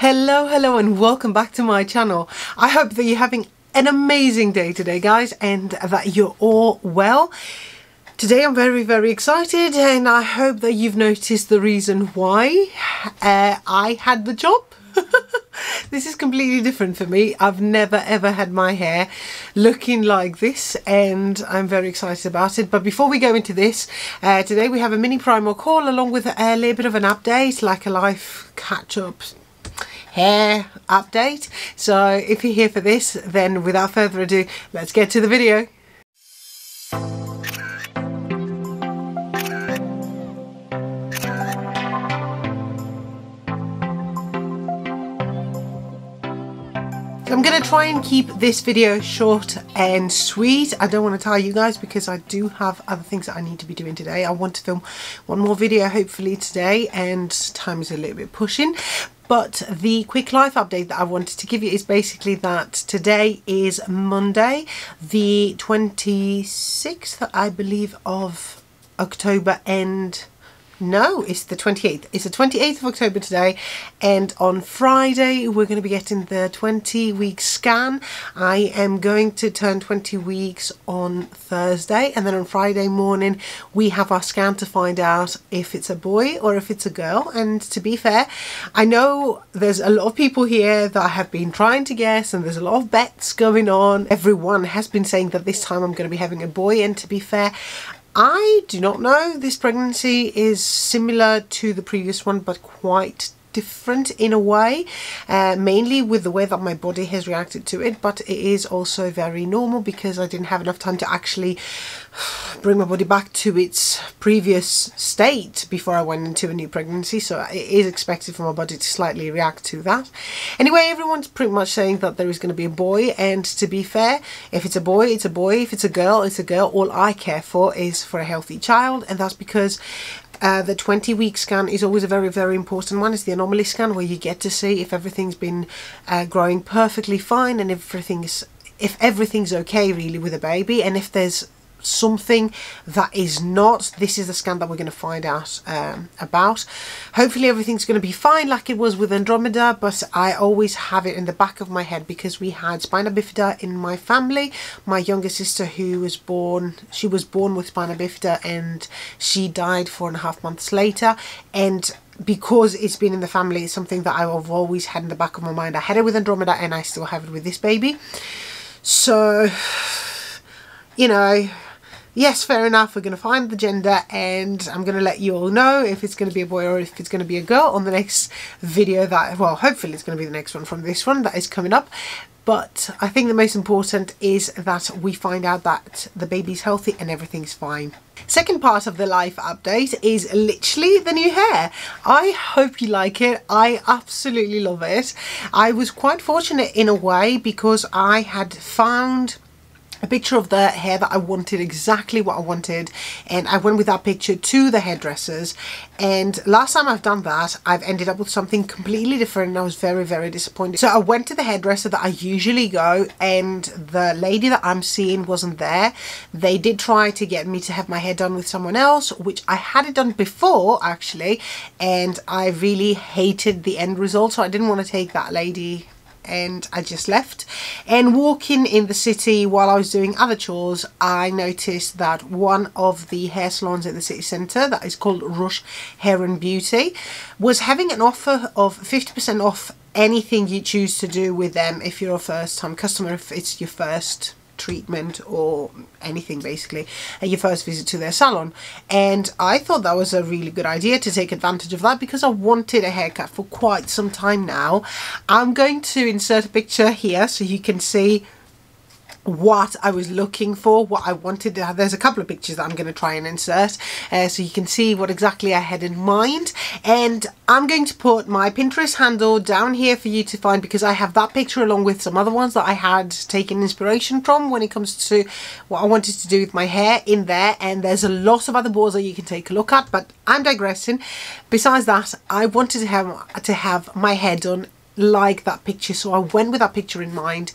Hello, hello and welcome back to my channel. I hope that you're having an amazing day today guys and that you're all well. Today I'm very very excited and I hope that you've noticed the reason why uh, I had the job. this is completely different for me. I've never ever had my hair looking like this and I'm very excited about it. But before we go into this, uh, today we have a mini Primark haul along with a little bit of an update, like a life catch up hair update. So if you're here for this, then without further ado, let's get to the video. I'm going to try and keep this video short and sweet. I don't want to tire you guys because I do have other things that I need to be doing today. I want to film one more video hopefully today and time is a little bit pushing. But the quick life update that I wanted to give you is basically that today is Monday, the 26th, I believe, of October and no, it's the 28th. It's the 28th of October today and on Friday we're going to be getting the 20 week scan. I am going to turn 20 weeks on Thursday and then on Friday morning we have our scan to find out if it's a boy or if it's a girl and to be fair I know there's a lot of people here that have been trying to guess and there's a lot of bets going on. Everyone has been saying that this time I'm going to be having a boy and to be fair I do not know. This pregnancy is similar to the previous one, but quite different in a way, uh, mainly with the way that my body has reacted to it, but it is also very normal because I didn't have enough time to actually bring my body back to its previous state before I went into a new pregnancy, so it is expected for my body to slightly react to that. Anyway, everyone's pretty much saying that there is going to be a boy, and to be fair, if it's a boy, it's a boy, if it's a girl, it's a girl. All I care for is for a healthy child, and that's because uh, the 20 week scan is always a very, very important one. It's the anomaly scan where you get to see if everything's been uh, growing perfectly fine and everything's if everything's okay really with a baby and if there's something that is not. This is the scan that we're going to find out um, about. Hopefully everything's going to be fine like it was with Andromeda, but I always have it in the back of my head because we had spina bifida in my family. My younger sister who was born, she was born with spina bifida and she died four and a half months later. And because it's been in the family, it's something that I've always had in the back of my mind. I had it with Andromeda and I still have it with this baby. So, you know, yes, fair enough, we're going to find the gender and I'm going to let you all know if it's going to be a boy or if it's going to be a girl on the next video that, well, hopefully it's going to be the next one from this one that is coming up. But I think the most important is that we find out that the baby's healthy and everything's fine. Second part of the life update is literally the new hair. I hope you like it. I absolutely love it. I was quite fortunate in a way because I had found a picture of the hair that I wanted, exactly what I wanted, and I went with that picture to the hairdressers. And last time I've done that, I've ended up with something completely different, and I was very, very disappointed. So I went to the hairdresser that I usually go, and the lady that I'm seeing wasn't there. They did try to get me to have my hair done with someone else, which I had it done before actually, and I really hated the end result, so I didn't want to take that lady and I just left. And walking in the city while I was doing other chores, I noticed that one of the hair salons in the city centre, that is called Rush Hair and Beauty, was having an offer of 50% off anything you choose to do with them if you're a first time customer, if it's your first treatment or anything basically at your first visit to their salon and I thought that was a really good idea to take advantage of that because I wanted a haircut for quite some time now. I'm going to insert a picture here so you can see what I was looking for, what I wanted. There's a couple of pictures that I'm going to try and insert uh, so you can see what exactly I had in mind. And I'm going to put my Pinterest handle down here for you to find because I have that picture along with some other ones that I had taken inspiration from when it comes to what I wanted to do with my hair in there. And there's a lot of other boards that you can take a look at, but I'm digressing. Besides that, I wanted to have, to have my hair done like that picture so I went with that picture in mind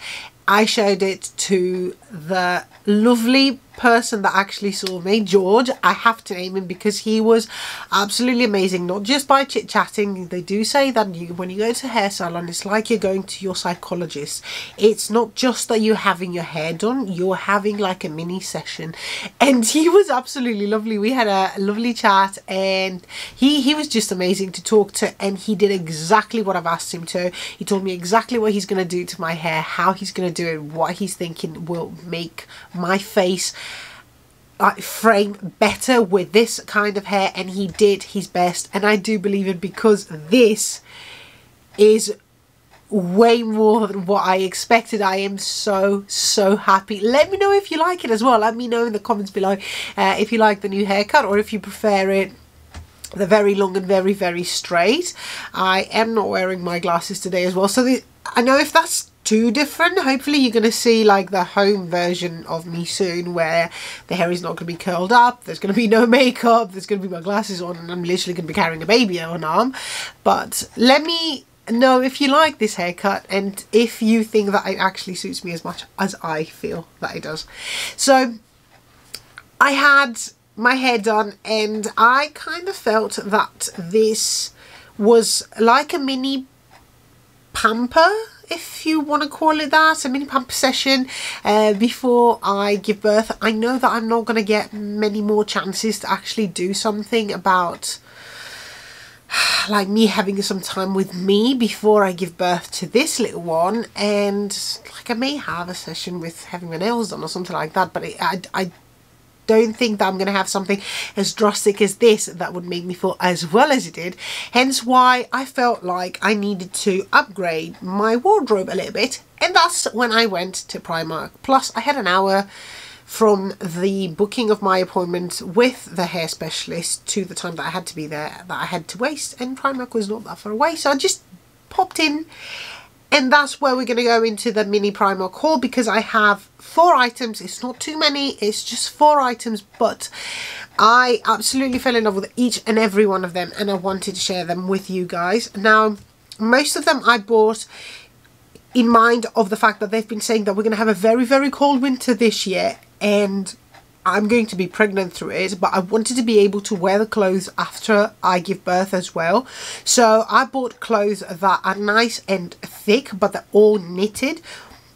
I showed it to the lovely person that actually saw me, George, I have to name him because he was absolutely amazing. Not just by chit chatting. They do say that you, when you go to hair salon, it's like you're going to your psychologist. It's not just that you're having your hair done. You're having like a mini session, and he was absolutely lovely. We had a lovely chat, and he he was just amazing to talk to, and he did exactly what I've asked him to. He told me exactly what he's going to do to my hair, how he's going to do it, what he's thinking will make my face like frame better with this kind of hair and he did his best and I do believe it because this is way more than what I expected. I am so, so happy. Let me know if you like it as well. Let me know in the comments below uh, if you like the new haircut or if you prefer it the very long and very, very straight. I am not wearing my glasses today as well. So the, I know if that's too different. Hopefully you're going to see like the home version of me soon where the hair is not going to be curled up, there's going to be no makeup, there's going to be my glasses on and I'm literally going to be carrying a baby on an arm. But let me know if you like this haircut and if you think that it actually suits me as much as I feel that it does. So I had my hair done and I kind of felt that this was like a mini pamper if you want to call it that, a mini pump session uh, before I give birth. I know that I'm not going to get many more chances to actually do something about like me having some time with me before I give birth to this little one and like I may have a session with having my nails done or something like that but it, I, I don't think that I'm going to have something as drastic as this that would make me feel as well as it did. Hence why I felt like I needed to upgrade my wardrobe a little bit. And that's when I went to Primark. Plus I had an hour from the booking of my appointment with the hair specialist to the time that I had to be there that I had to waste. And Primark was not that far away. So I just popped in and that's where we're going to go into the mini Primark haul because I have four items. It's not too many, it's just four items, but I absolutely fell in love with each and every one of them and I wanted to share them with you guys. Now, most of them I bought in mind of the fact that they've been saying that we're going to have a very, very cold winter this year and I'm going to be pregnant through it, but I wanted to be able to wear the clothes after I give birth as well. So I bought clothes that are nice and thick, but they're all knitted,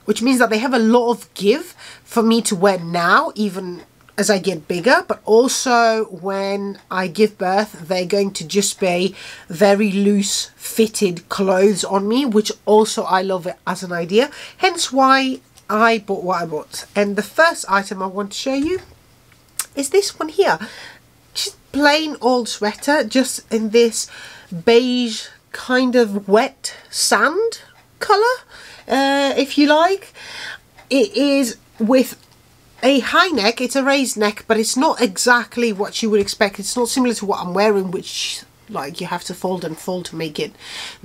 which means that they have a lot of give for me to wear now, even as I get bigger, but also when I give birth, they're going to just be very loose fitted clothes on me, which also I love it as an idea. Hence why I bought what I bought. And the first item I want to show you is this one here. Just plain old sweater, just in this beige kind of wet sand colour, uh, if you like. It is with a high neck, it's a raised neck, but it's not exactly what you would expect. It's not similar to what I'm wearing, which like you have to fold and fold to make it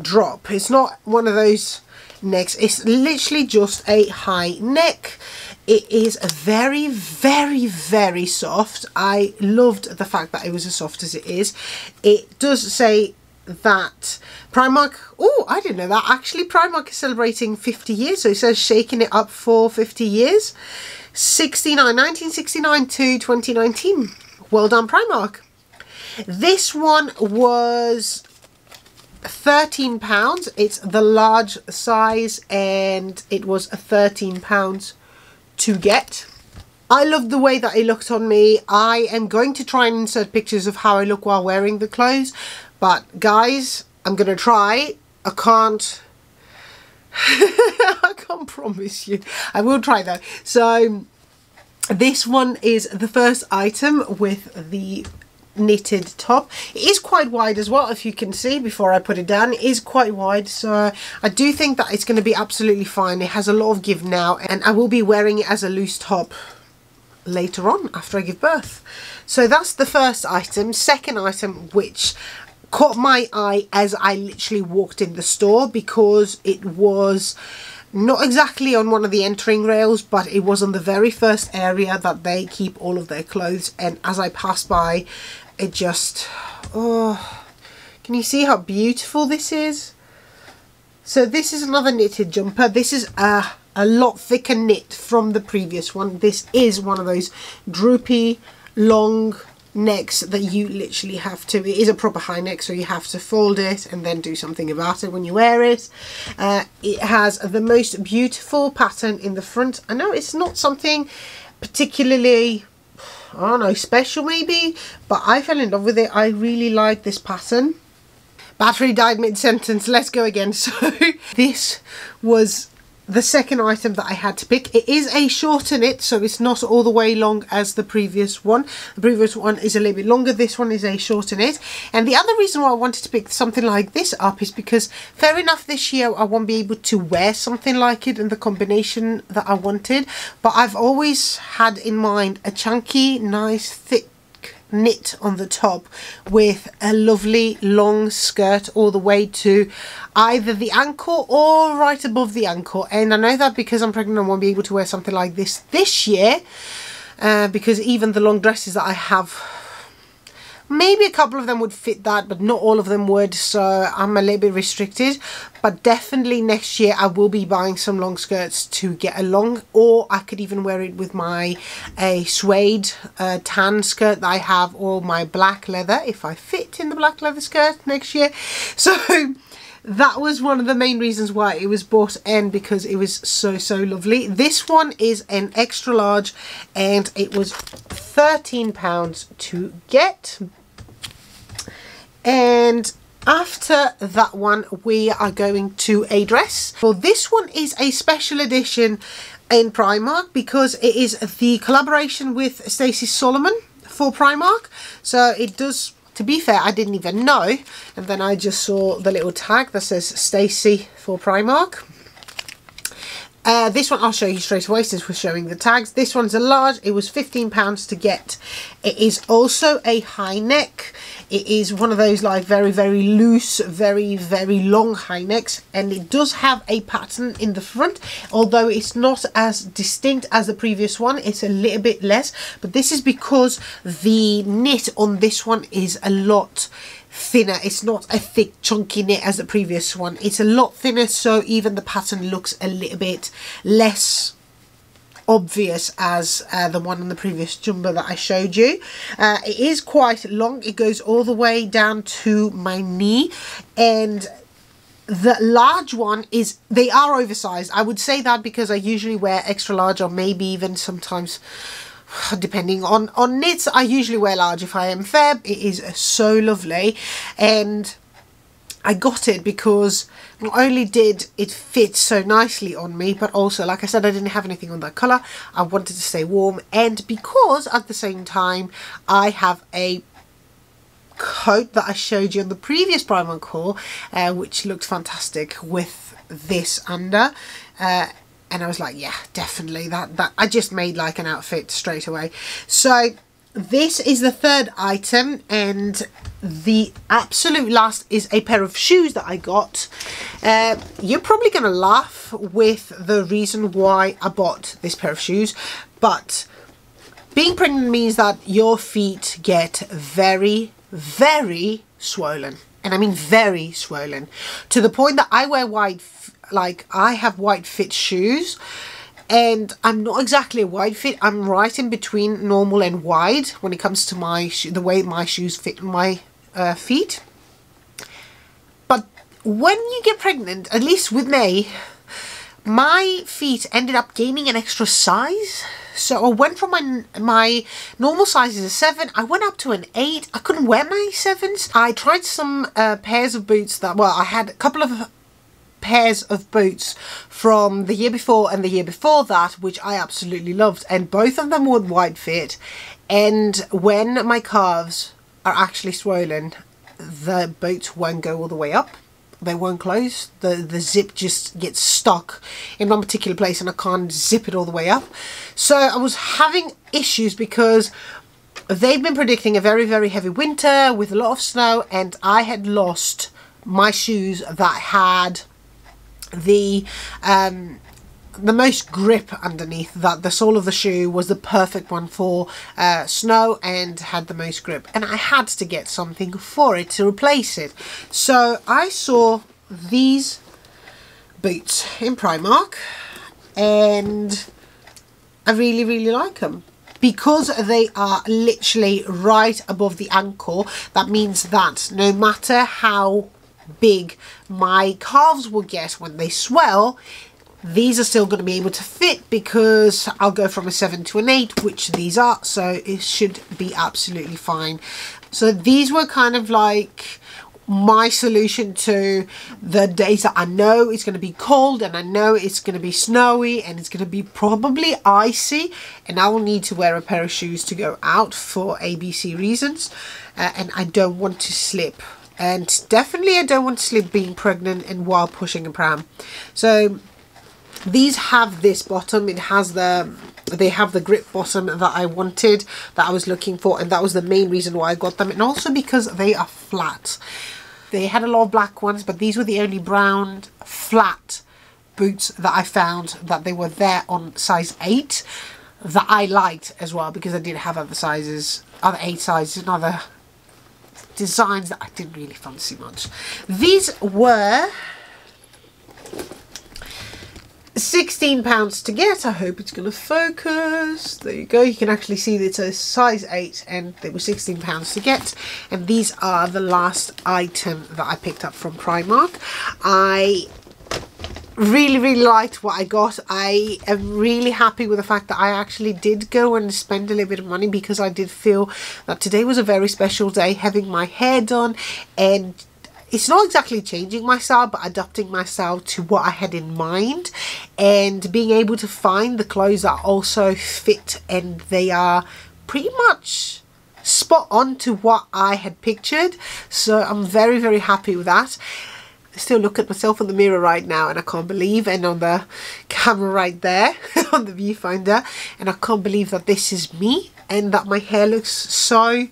drop. It's not one of those necks. It's literally just a high neck. It is very, very, very soft. I loved the fact that it was as soft as it is. It does say that Primark, oh, I didn't know that. Actually, Primark is celebrating 50 years. So it says shaking it up for 50 years. 69, 1969 to 2019. Well done, Primark. This one was 13 pounds it's the large size and it was 13 pounds to get. I love the way that it looks on me. I am going to try and insert pictures of how I look while wearing the clothes but guys I'm gonna try. I can't. I can't promise you. I will try though. So this one is the first item with the knitted top. It is quite wide as well if you can see before I put it down. It is quite wide so I do think that it's going to be absolutely fine. It has a lot of give now and I will be wearing it as a loose top later on after I give birth. So that's the first item. Second item which caught my eye as I literally walked in the store because it was not exactly on one of the entering rails but it was on the very first area that they keep all of their clothes and as I passed by it just oh can you see how beautiful this is? So this is another knitted jumper. This is a a lot thicker knit from the previous one. This is one of those droopy, long necks that you literally have to it is a proper high neck so you have to fold it and then do something about it when you wear it. Uh, it has the most beautiful pattern in the front. I know it's not something particularly I don't know special maybe but I fell in love with it. I really like this pattern. Battery died mid-sentence. Let's go again. So this was the second item that I had to pick. It is a shorter knit, so it's not all the way long as the previous one. The previous one is a little bit longer. This one is a shorter knit. And the other reason why I wanted to pick something like this up is because fair enough this year I won't be able to wear something like it in the combination that I wanted. But I've always had in mind a chunky, nice, thick knit on the top with a lovely long skirt all the way to either the ankle or right above the ankle. And I know that because I'm pregnant I won't be able to wear something like this this year uh, because even the long dresses that I have maybe a couple of them would fit that but not all of them would so I'm a little bit restricted. But definitely next year I will be buying some long skirts to get along or I could even wear it with my a suede uh, tan skirt that I have or my black leather if I fit in the black leather skirt next year. So that was one of the main reasons why it was bought in because it was so so lovely. This one is an extra large and it was 13 pounds to get. And after that one we are going to a dress. Well this one is a special edition in Primark because it is the collaboration with Stacey Solomon for Primark. So it does to be fair I didn't even know. And then I just saw the little tag that says Stacey for Primark uh, this one I'll show you straight away since we're showing the tags. This one's a large. It was £15 to get. It is also a high neck. It is one of those like very, very loose, very, very long high necks. And it does have a pattern in the front. Although it's not as distinct as the previous one. It's a little bit less. But this is because the knit on this one is a lot thinner it's not a thick chunky knit as the previous one it's a lot thinner so even the pattern looks a little bit less obvious as uh, the one in the previous jumper that I showed you. Uh, it is quite long. It goes all the way down to my knee and the large one is they are oversized. I would say that because I usually wear extra large or maybe even sometimes depending on on knits I usually wear large if I am feb it is so lovely. And I got it because not only did it fit so nicely on me but also like I said I didn't have anything on that colour I wanted to stay warm. And because at the same time I have a coat that I showed you on the previous Primark haul uh, which looked fantastic with this under uh, and I was like yeah definitely that that I just made like an outfit straight away. So this is the third item and the absolute last is a pair of shoes that I got. Uh, you're probably gonna laugh with the reason why I bought this pair of shoes but being pregnant means that your feet get very very swollen and I mean very swollen to the point that I wear wide like I have wide fit shoes and I'm not exactly a wide fit I'm right in between normal and wide when it comes to my the way my shoes fit my uh, feet but when you get pregnant at least with me my feet ended up gaining an extra size so I went from my my normal size is a 7, I went up to an 8. I couldn't wear my 7s. I tried some uh, pairs of boots that, well, I had a couple of pairs of boots from the year before and the year before that which I absolutely loved. And both of them were wide fit. And when my calves are actually swollen the boots won't go all the way up. They won't close. The the zip just gets stuck in one particular place and I can't zip it all the way up. So I was having issues because they've been predicting a very very heavy winter with a lot of snow and I had lost my shoes that had the um, the most grip underneath that the sole of the shoe was the perfect one for uh, snow and had the most grip. And I had to get something for it to replace it. So I saw these boots in Primark and I really really like them because they are literally right above the ankle that means that no matter how big my calves will get when they swell these are still going to be able to fit because I'll go from a 7 to an 8 which these are so it should be absolutely fine. So these were kind of like my solution to the days that I know it's going to be cold and I know it's going to be snowy and it's going to be probably icy and I will need to wear a pair of shoes to go out for ABC reasons uh, and I don't want to slip and definitely I don't want to sleep being pregnant and while pushing a pram. So these have this bottom. It has the they have the grip bottom that I wanted that I was looking for and that was the main reason why I got them. And also because they are flat. They had a lot of black ones but these were the only brown flat boots that I found that they were there on size 8 that I liked as well because I did have other sizes other 8 sizes and other designs that I didn't really fancy much these were 16 pounds to get. I hope it's going to focus. There you go. You can actually see that it's a size 8 and they were 16 pounds to get. And these are the last item that I picked up from Primark. I really really liked what I got. I am really happy with the fact that I actually did go and spend a little bit of money because I did feel that today was a very special day having my hair done. And it's not exactly changing my style but adapting myself to what I had in mind and being able to find the clothes that also fit and they are pretty much spot on to what I had pictured. So I'm very very happy with that I still look at myself in the mirror right now and I can't believe and on the camera right there on the viewfinder and I can't believe that this is me and that my hair looks so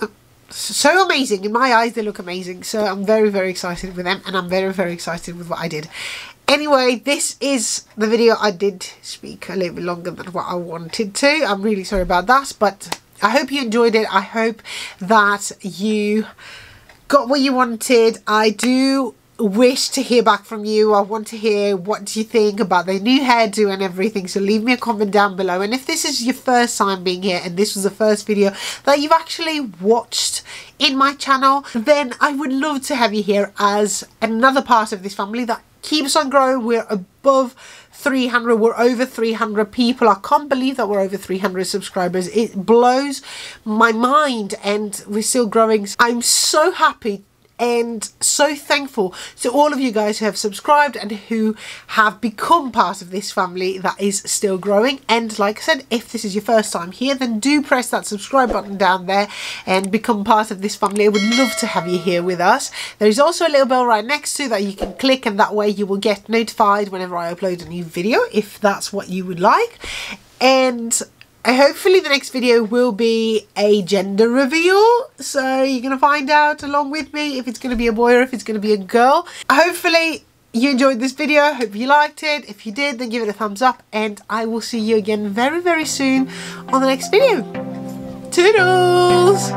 uh, so amazing. In my eyes they look amazing. So i'm very very excited with them and i'm very very excited with what i did. Anyway this is the video i did speak a little bit longer than what i wanted to. I'm really sorry about that but i hope you enjoyed it. I hope that you got what you wanted i do wish to hear back from you. I want to hear what do you think about the new hairdo and everything. So leave me a comment down below. And if this is your first time being here and this was the first video that you've actually watched in my channel, then I would love to have you here as another part of this family that keeps on growing. We're above 300 we're over 300 people. I can't believe that we're over 300 subscribers. It blows my mind and we're still growing. I'm so happy and so thankful to all of you guys who have subscribed and who have become part of this family that is still growing. And like I said if this is your first time here then do press that subscribe button down there and become part of this family. I would love to have you here with us. There is also a little bell right next to that you can click and that way you will get notified whenever I upload a new video if that's what you would like. And hopefully the next video will be a gender reveal so you're gonna find out along with me if it's gonna be a boy or if it's gonna be a girl. Hopefully you enjoyed this video hope you liked it. If you did then give it a thumbs up and i will see you again very very soon on the next video. Toodles